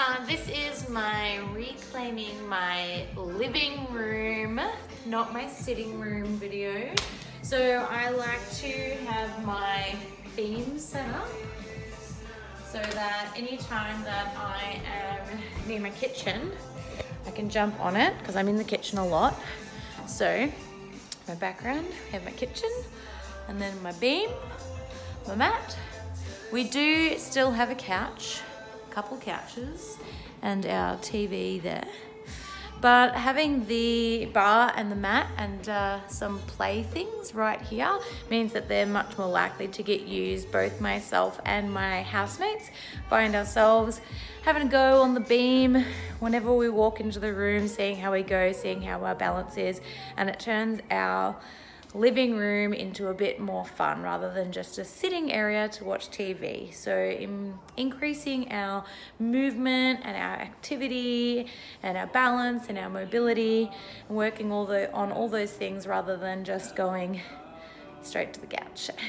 Uh, this is my reclaiming my living room, not my sitting room video. So I like to have my beam set up so that anytime that I am near my kitchen, I can jump on it because I'm in the kitchen a lot. So my background, I have my kitchen and then my beam, my mat. We do still have a couch, couple couches and our TV there. But having the bar and the mat and uh, some playthings right here means that they're much more likely to get used. Both myself and my housemates find ourselves having a go on the beam whenever we walk into the room, seeing how we go, seeing how our balance is, and it turns our living room into a bit more fun rather than just a sitting area to watch TV. So in increasing our movement and our activity and our balance and our mobility working all the on all those things rather than just going straight to the couch.